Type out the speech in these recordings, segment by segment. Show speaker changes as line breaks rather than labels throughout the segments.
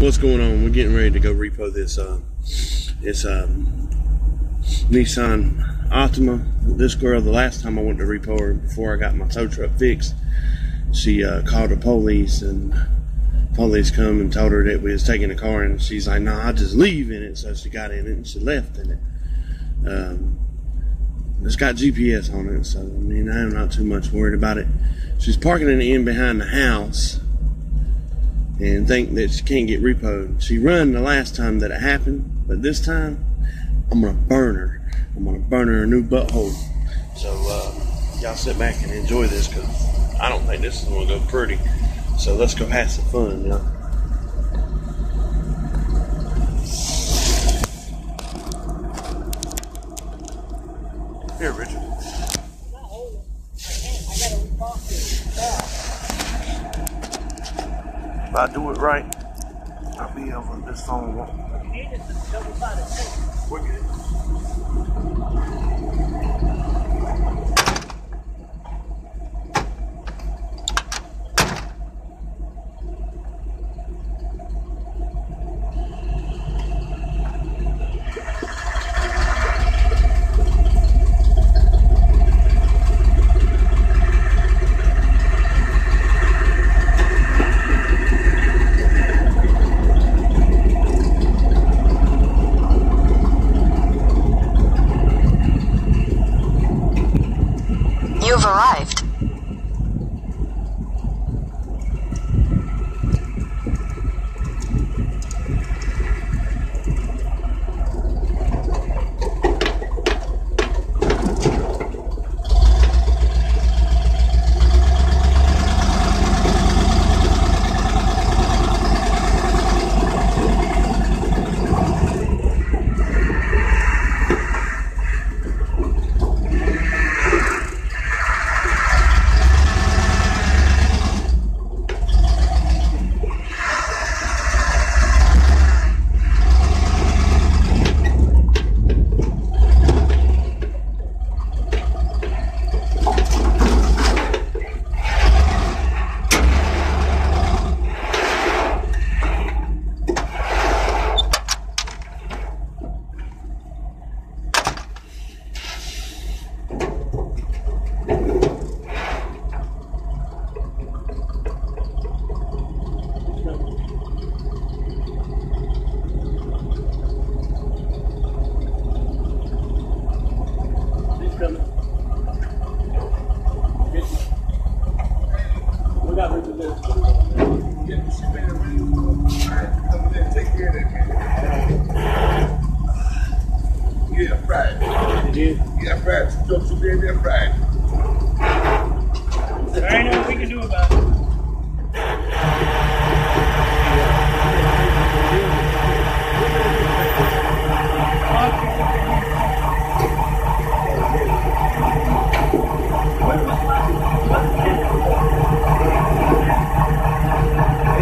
What's going on? We're getting ready to go repo this uh, this um, Nissan Altima. This girl, the last time I went to repo her before I got my tow truck fixed, she uh, called the police and police come and told her that we was taking the car and she's like, "No, nah, I just leave in it." So she got in it and she left in it. Um, it's got GPS on it, so I mean I'm not too much worried about it. She's parking in the end behind the house and think that she can't get repoed. She run the last time that it happened, but this time I'm gonna burn her. I'm gonna burn her a new butthole. So uh, y'all sit back and enjoy this because I don't think this is gonna go pretty. So let's go have some fun, y'all. Here, Richard. I do it right, I'll be able to this phone won't. We're good.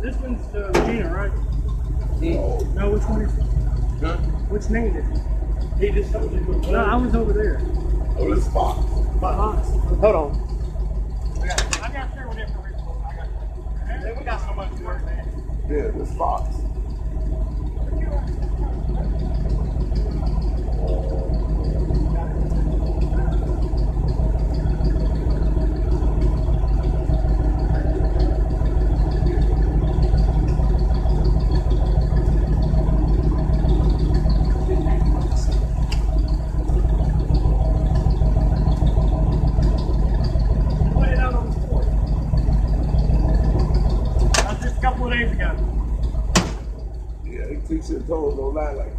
This one's uh, Regina, right? No, which one is it?
Huh?
Which name is it? He just told you. No, I was over there.
Oh, this Fox.
Fox. Hold on. I got, I got several different reports. I got. We got so much work, man.
Yeah, this Fox.
Put it out on the porch. That's just a couple of days ago.
Yeah, he thinks his toes don't lie like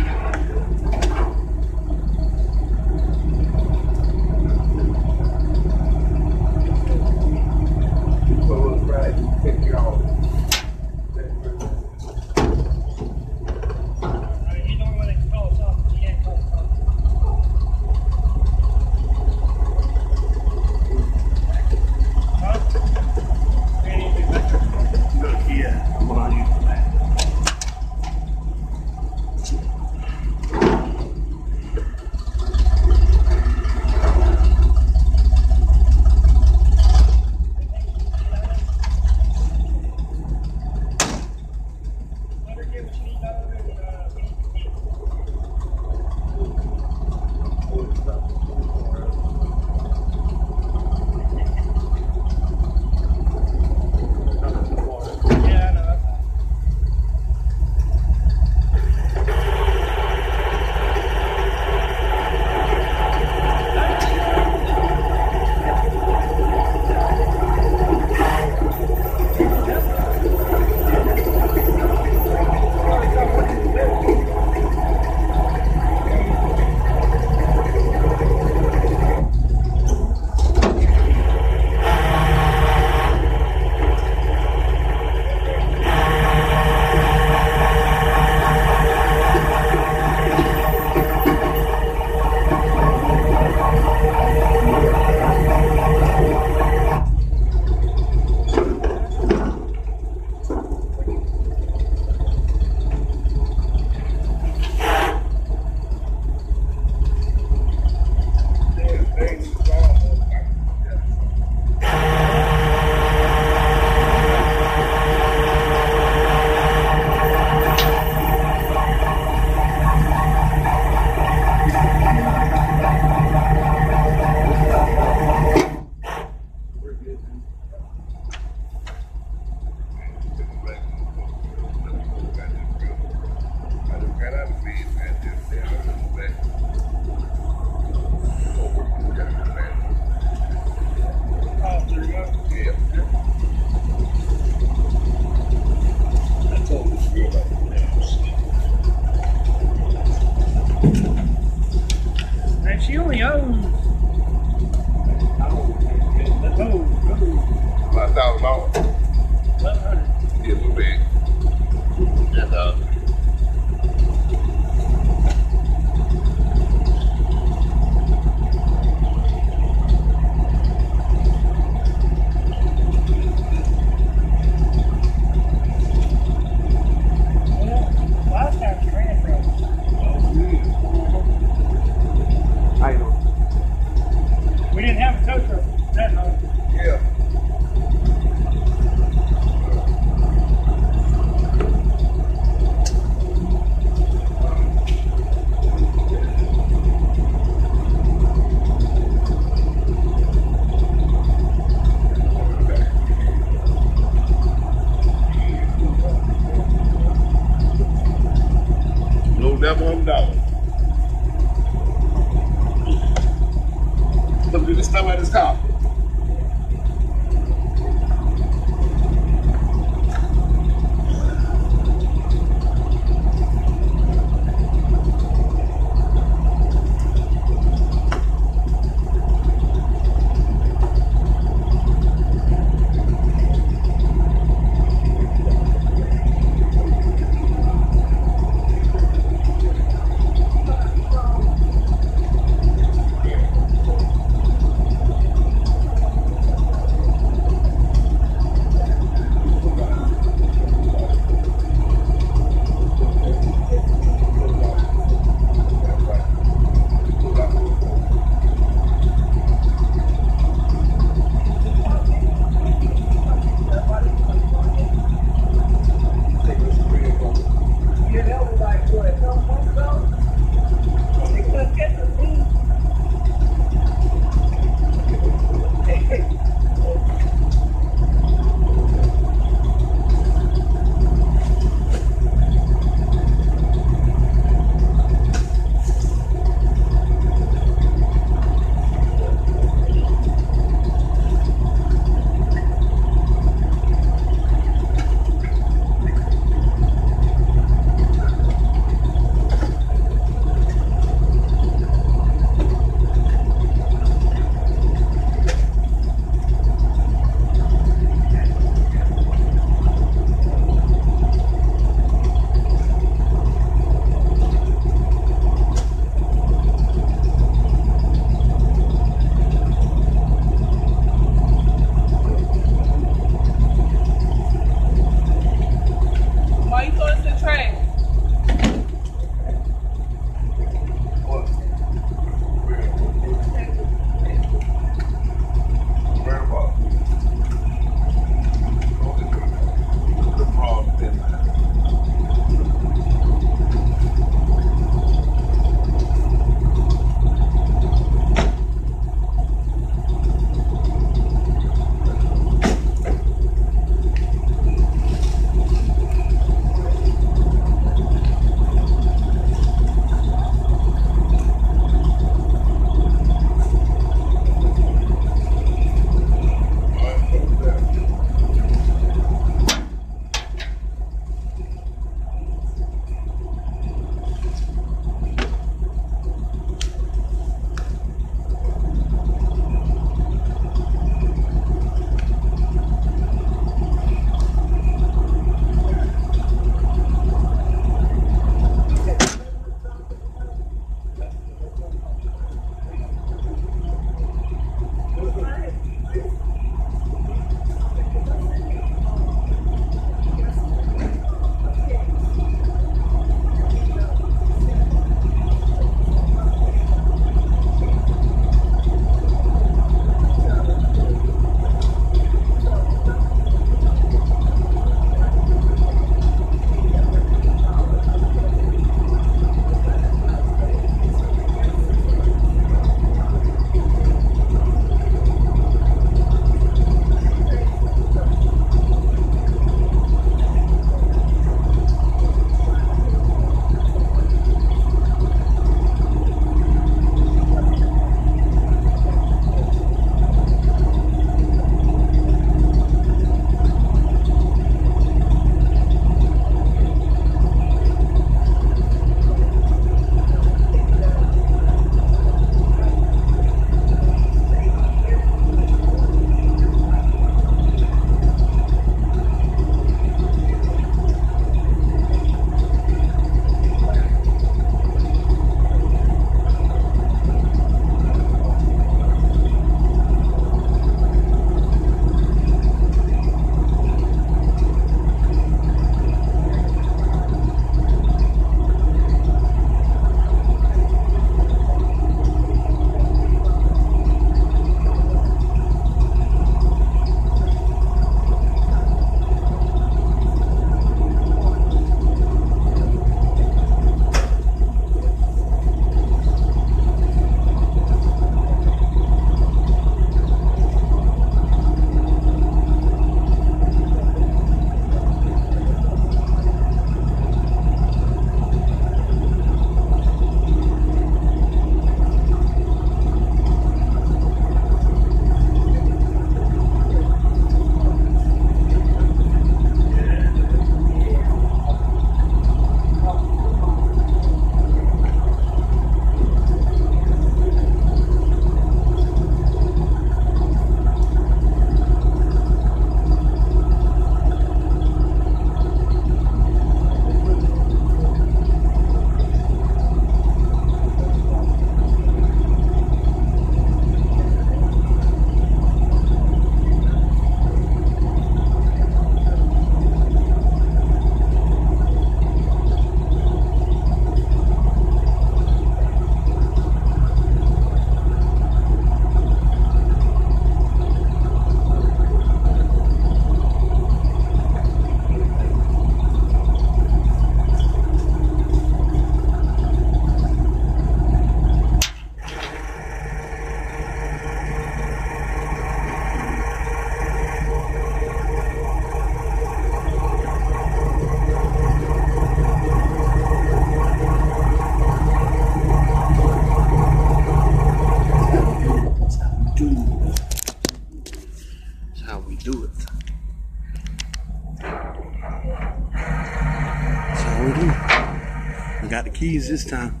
this time.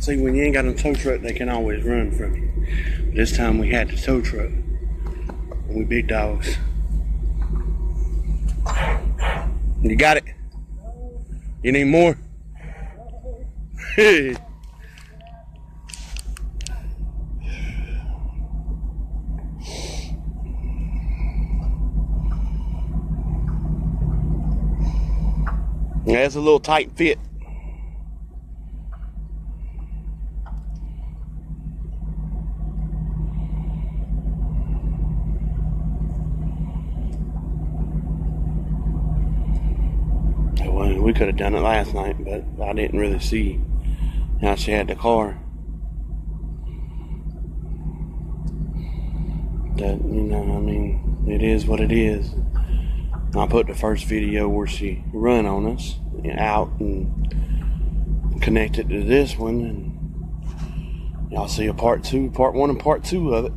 See, when you ain't got a tow truck, they can always run from you. But this time we had the tow truck. We big dogs. You got it? You need more? Hey. Yeah, it's a little tight fit. Well, we could have done it last night, but I didn't really see how she had the car. That you know, I mean, it is what it is. I put the first video where she run on us out and connected to this one, and y'all see a part two, part one, and part two of it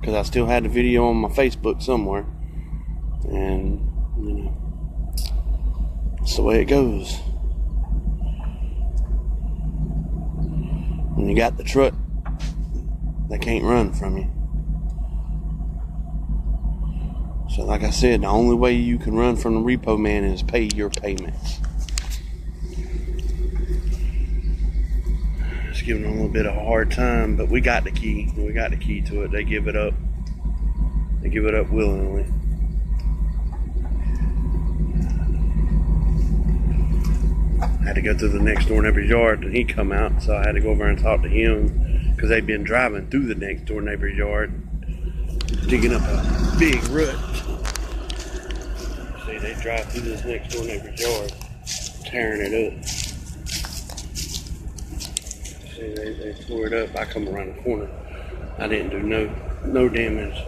because I still had the video on my Facebook somewhere, and you know, it's the way it goes. When you got the truck, they can't run from you. So, like I said, the only way you can run from the repo man is pay your payments. It's giving them a little bit of a hard time, but we got the key. We got the key to it. They give it up. They give it up willingly. Had to go through the next door neighbor's yard, and he come out, so I had to go over and talk to him because they'd been driving through the next door neighbor's yard, digging up a big root. See, they drive through this next door neighbor's yard, tearing it up. See, they, they tore it up. I come around the corner. I didn't do no no damage,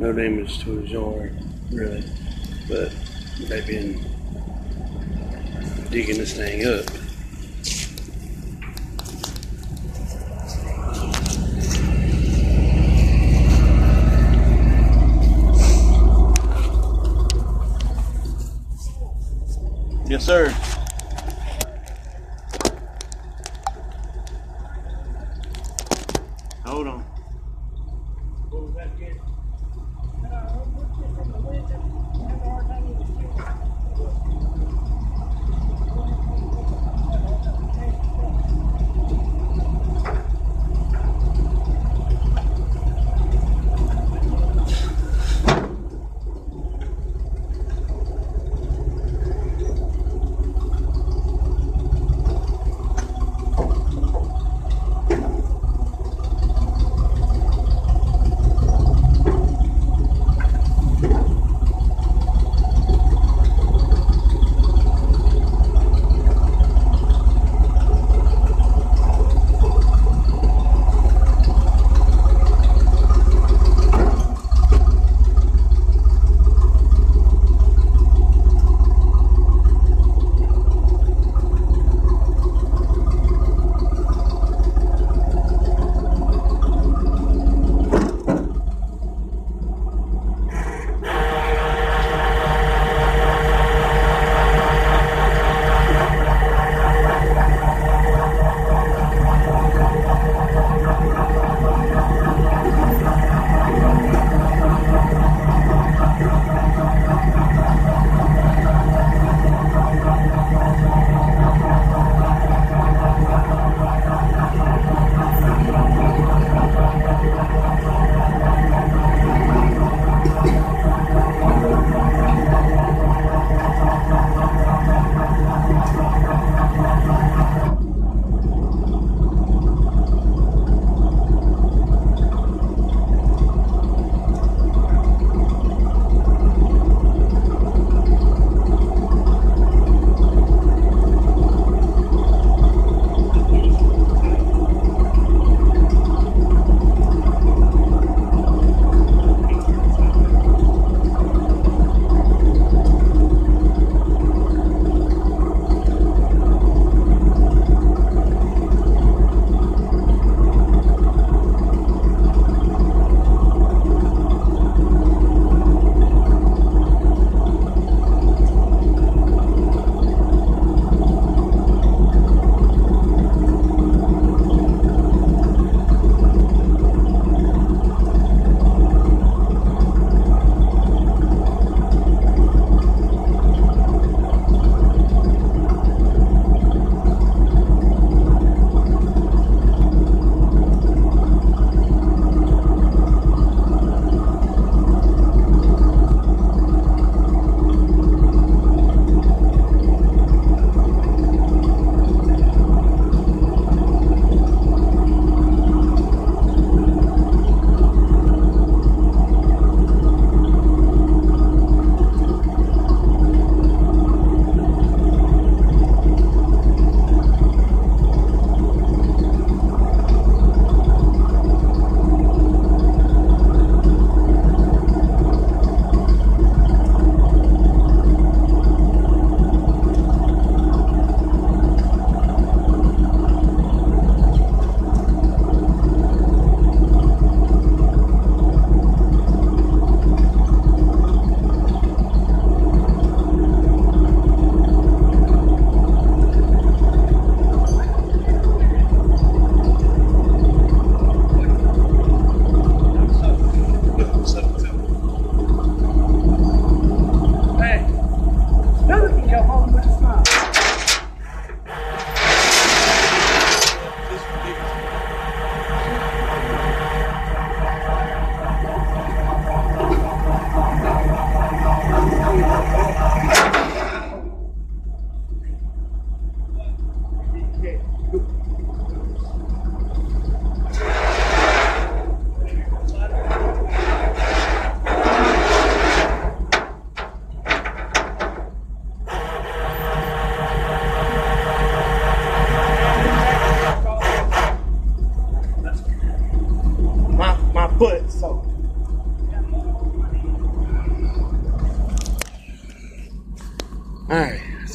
no damage to his yard, really. But they've been digging this thing up. Yes, sir.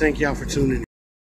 Thank y'all for tuning in.